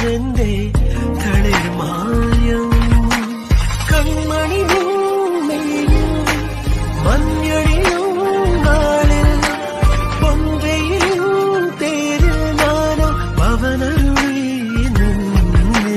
നിന്റെ തളിർമായം കൺമണി